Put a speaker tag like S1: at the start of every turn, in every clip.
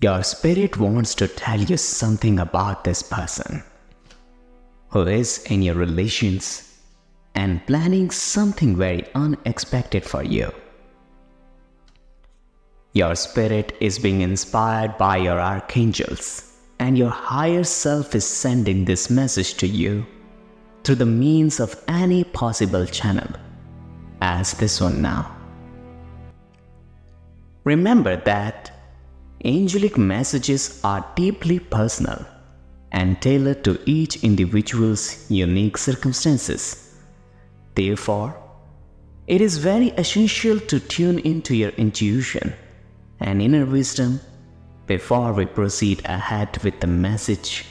S1: Your spirit wants to tell you something about this person who is in your relations and planning something very unexpected for you. Your spirit is being inspired by your archangels, and your higher self is sending this message to you through the means of any possible channel, as this one now. Remember that Angelic messages are deeply personal and tailored to each individual's unique circumstances. Therefore, it is very essential to tune into your intuition and inner wisdom before we proceed ahead with the message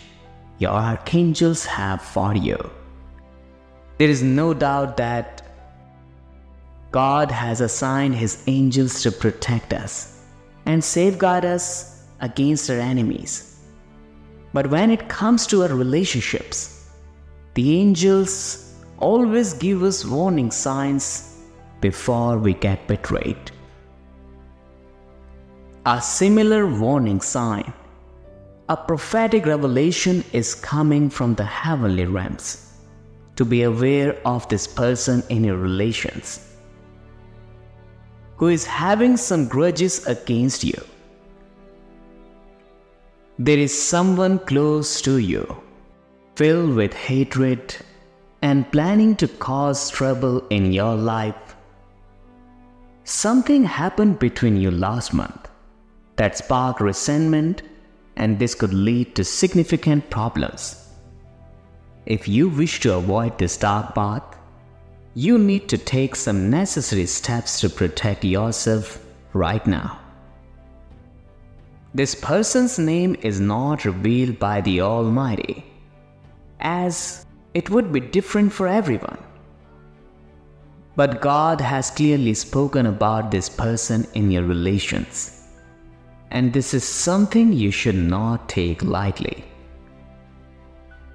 S1: your archangels have for you. There is no doubt that God has assigned His angels to protect us and safeguard us against our enemies. But when it comes to our relationships, the angels always give us warning signs before we get betrayed. A similar warning sign, a prophetic revelation is coming from the heavenly realms to be aware of this person in your relations who is having some grudges against you. There is someone close to you, filled with hatred and planning to cause trouble in your life. Something happened between you last month that sparked resentment, and this could lead to significant problems. If you wish to avoid this dark path, you need to take some necessary steps to protect yourself right now. This person's name is not revealed by the Almighty, as it would be different for everyone. But God has clearly spoken about this person in your relations, and this is something you should not take lightly.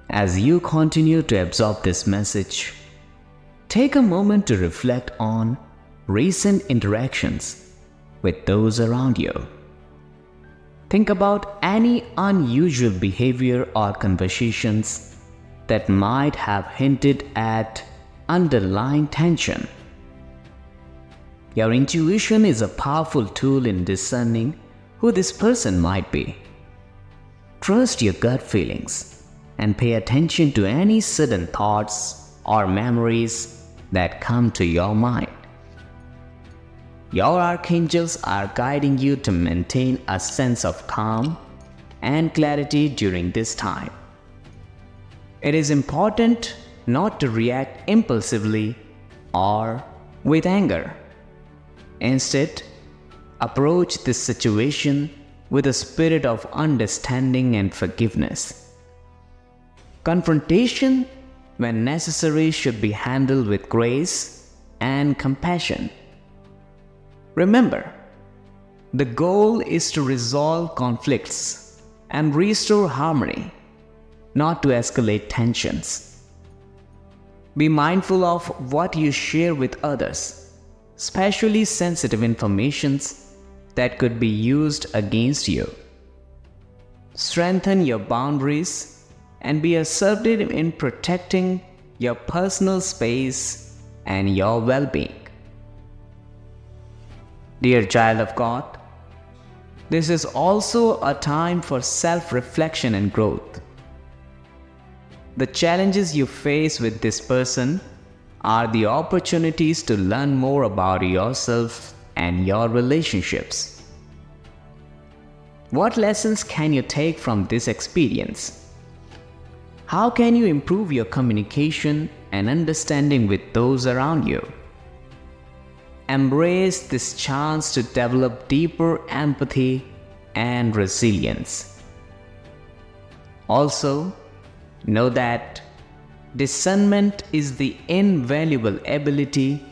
S1: As you continue to absorb this message, Take a moment to reflect on recent interactions with those around you. Think about any unusual behavior or conversations that might have hinted at underlying tension. Your intuition is a powerful tool in discerning who this person might be. Trust your gut feelings and pay attention to any sudden thoughts or memories that come to your mind. Your archangels are guiding you to maintain a sense of calm and clarity during this time. It is important not to react impulsively or with anger. Instead, approach this situation with a spirit of understanding and forgiveness. Confrontation when necessary, should be handled with grace and compassion. Remember, the goal is to resolve conflicts and restore harmony, not to escalate tensions. Be mindful of what you share with others, especially sensitive informations that could be used against you. Strengthen your boundaries and be assertive in protecting your personal space and your well being. Dear child of God, this is also a time for self reflection and growth. The challenges you face with this person are the opportunities to learn more about yourself and your relationships. What lessons can you take from this experience? How can you improve your communication and understanding with those around you? Embrace this chance to develop deeper empathy and resilience. Also, know that discernment is the invaluable ability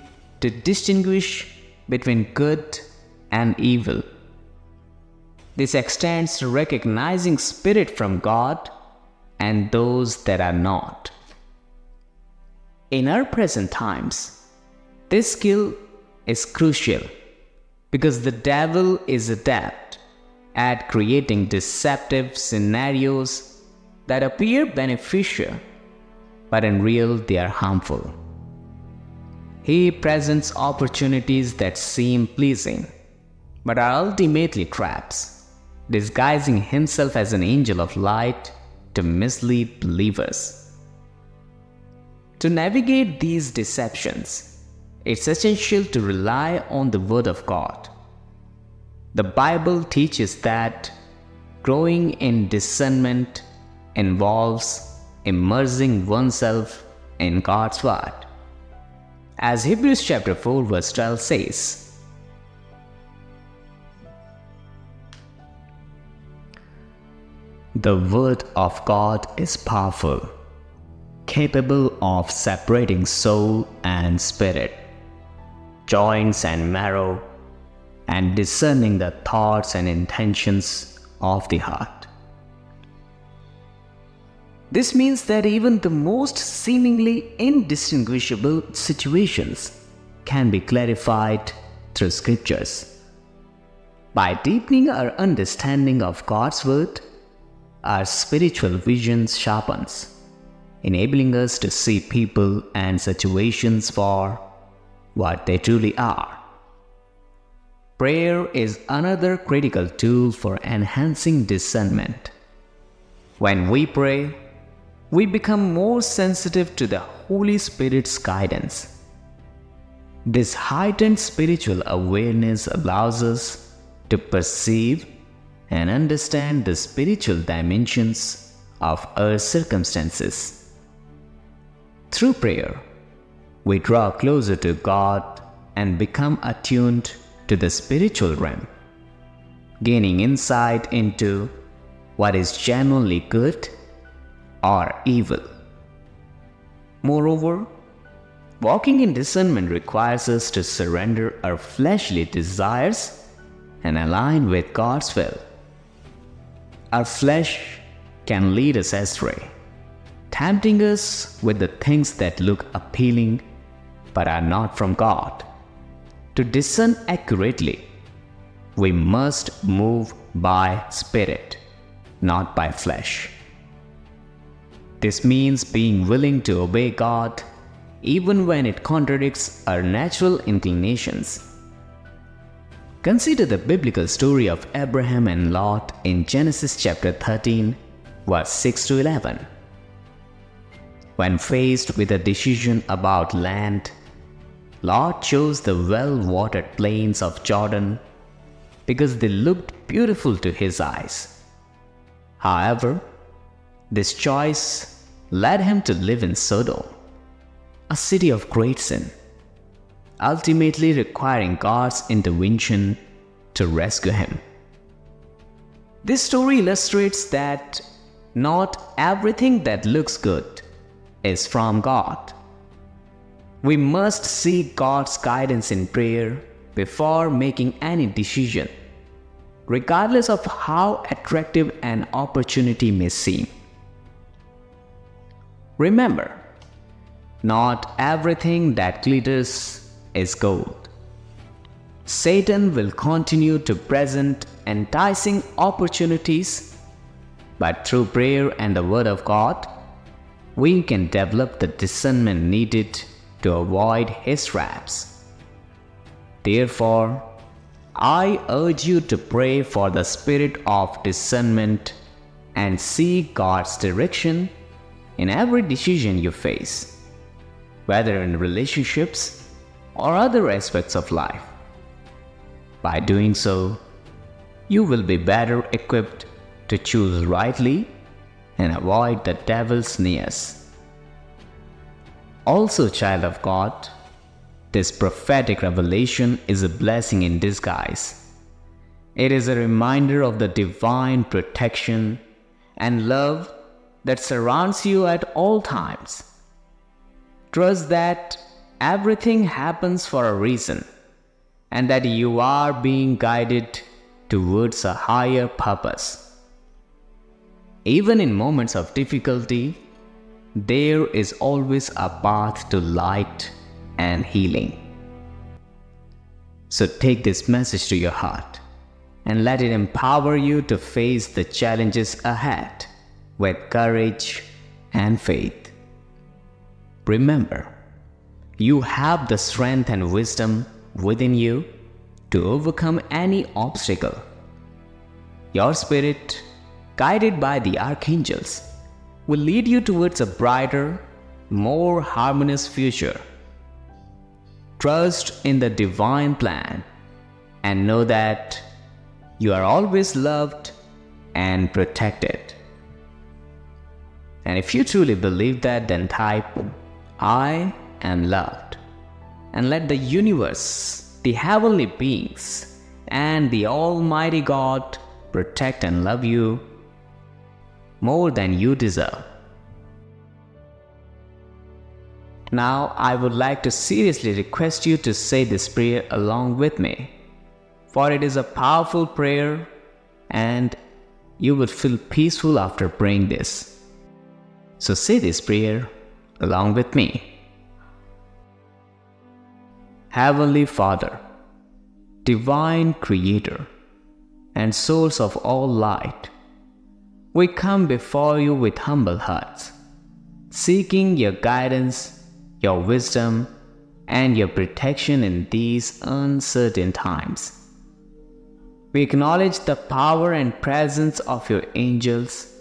S1: to distinguish between good and evil. This extends to recognizing spirit from God and those that are not. In our present times, this skill is crucial because the devil is adept at creating deceptive scenarios that appear beneficial, but in real they are harmful. He presents opportunities that seem pleasing, but are ultimately traps, disguising himself as an angel of light to mislead believers. To navigate these deceptions, it's essential to rely on the Word of God. The Bible teaches that growing in discernment involves immersing oneself in God's Word. As Hebrews chapter 4 verse 12 says, The Word of God is powerful, capable of separating soul and spirit, joints and marrow, and discerning the thoughts and intentions of the heart. This means that even the most seemingly indistinguishable situations can be clarified through scriptures. By deepening our understanding of God's Word, our spiritual vision sharpens, enabling us to see people and situations for what they truly are. Prayer is another critical tool for enhancing discernment. When we pray, we become more sensitive to the Holy Spirit's guidance. This heightened spiritual awareness allows us to perceive and understand the spiritual dimensions of our circumstances. Through prayer, we draw closer to God and become attuned to the spiritual realm, gaining insight into what is genuinely good or evil. Moreover, walking in discernment requires us to surrender our fleshly desires and align with God's will. Our flesh can lead us astray, tempting us with the things that look appealing but are not from God. To discern accurately, we must move by spirit, not by flesh. This means being willing to obey God even when it contradicts our natural inclinations. Consider the biblical story of Abraham and Lot in Genesis chapter 13, verse 6 to 11. When faced with a decision about land, Lot chose the well watered plains of Jordan because they looked beautiful to his eyes. However, this choice led him to live in Sodom, a city of great sin, ultimately requiring God's intervention to rescue him. This story illustrates that not everything that looks good is from God. We must seek God's guidance in prayer before making any decision, regardless of how attractive an opportunity may seem. Remember, not everything that glitters is gold. Satan will continue to present enticing opportunities, but through prayer and the Word of God, we can develop the discernment needed to avoid his traps. Therefore, I urge you to pray for the spirit of discernment and seek God's direction in every decision you face, whether in relationships or other aspects of life. By doing so, you will be better equipped to choose rightly and avoid the devil's snares. Also, child of God, this prophetic revelation is a blessing in disguise. It is a reminder of the divine protection and love that surrounds you at all times. Trust that everything happens for a reason and that you are being guided towards a higher purpose. Even in moments of difficulty, there is always a path to light and healing. So take this message to your heart and let it empower you to face the challenges ahead with courage and faith. Remember, you have the strength and wisdom within you to overcome any obstacle. Your spirit, guided by the archangels, will lead you towards a brighter, more harmonious future. Trust in the divine plan and know that you are always loved and protected. And if you truly believe that, then type I am loved and let the universe, the heavenly beings, and the Almighty God protect and love you more than you deserve. Now, I would like to seriously request you to say this prayer along with me, for it is a powerful prayer and you will feel peaceful after praying this. So, say this prayer along with me. Heavenly Father, Divine Creator, and Source of all light, we come before you with humble hearts, seeking your guidance your wisdom, and your protection in these uncertain times. We acknowledge the power and presence of your angels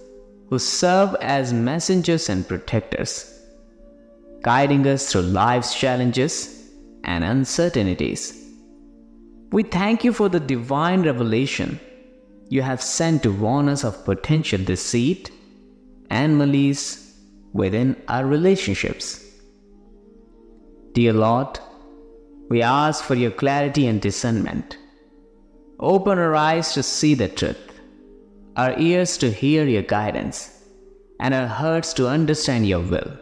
S1: who serve as messengers and protectors, guiding us through life's challenges and uncertainties. We thank you for the divine revelation you have sent to warn us of potential deceit and malice within our relationships. Dear Lord, we ask for your clarity and discernment. Open our eyes to see the truth, our ears to hear your guidance, and our hearts to understand your will.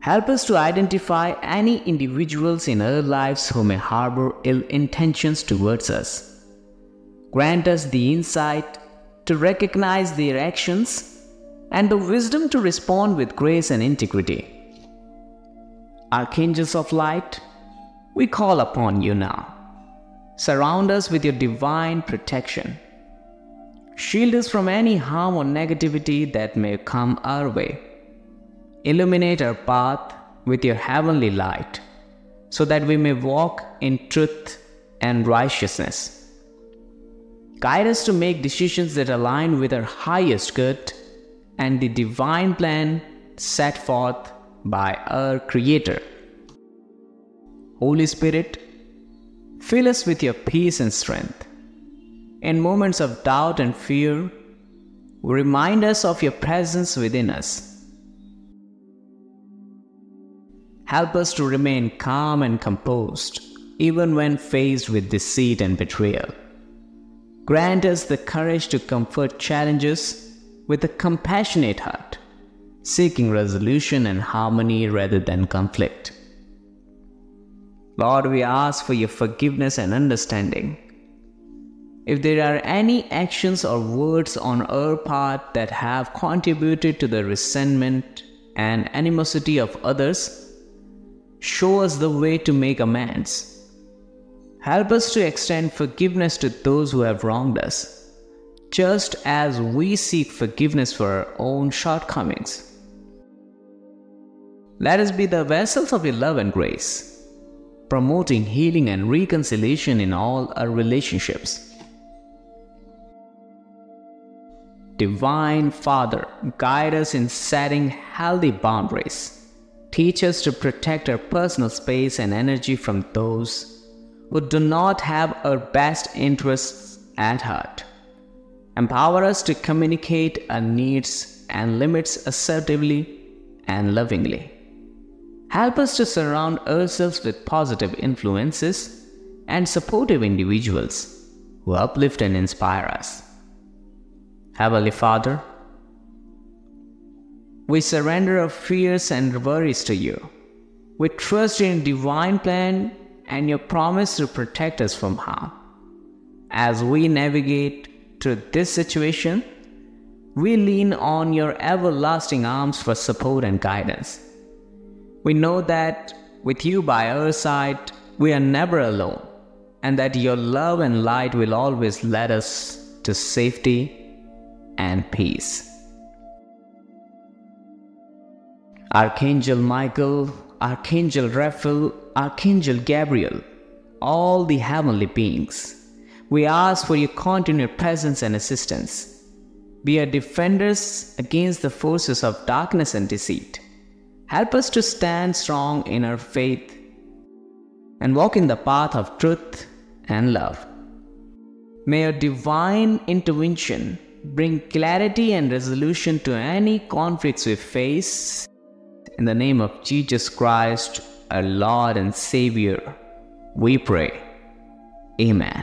S1: Help us to identify any individuals in our lives who may harbor ill intentions towards us. Grant us the insight to recognize their actions and the wisdom to respond with grace and integrity. Archangels of light, we call upon you now. Surround us with your divine protection. Shield us from any harm or negativity that may come our way. Illuminate our path with your heavenly light so that we may walk in truth and righteousness. Guide us to make decisions that align with our highest good and the divine plan set forth by our Creator. Holy Spirit, fill us with your peace and strength. In moments of doubt and fear, remind us of your presence within us. Help us to remain calm and composed, even when faced with deceit and betrayal. Grant us the courage to comfort challenges with a compassionate heart seeking resolution and harmony rather than conflict. Lord, we ask for your forgiveness and understanding. If there are any actions or words on our part that have contributed to the resentment and animosity of others, show us the way to make amends. Help us to extend forgiveness to those who have wronged us, just as we seek forgiveness for our own shortcomings. Let us be the vessels of your love and grace, promoting healing and reconciliation in all our relationships. Divine Father, guide us in setting healthy boundaries. Teach us to protect our personal space and energy from those who do not have our best interests at heart. Empower us to communicate our needs and limits assertively and lovingly. Help us to surround ourselves with positive influences and supportive individuals who uplift and inspire us. Heavenly Father, we surrender our fears and worries to you. We trust in divine plan and your promise to protect us from harm. As we navigate through this situation, we lean on your everlasting arms for support and guidance. We know that with you by our side, we are never alone. and that your love and light will always lead us to safety and peace. Archangel Michael, Archangel Raphael, Archangel Gabriel, all the heavenly beings, we ask for your continued presence and assistance. Be our defenders against the forces of darkness and deceit. Help us to stand strong in our faith and walk in the path of truth and love. May your divine intervention bring clarity and resolution to any conflicts we face. In the name of Jesus Christ, our Lord and Savior, we pray. Amen.